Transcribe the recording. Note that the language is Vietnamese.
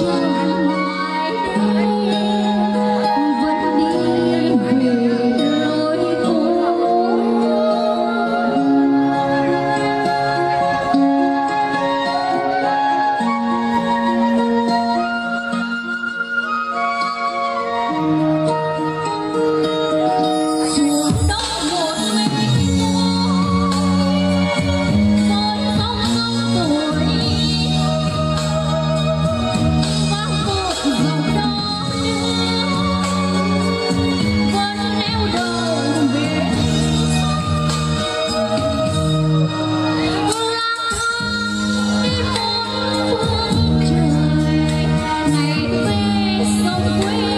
chẳng mãi đến away.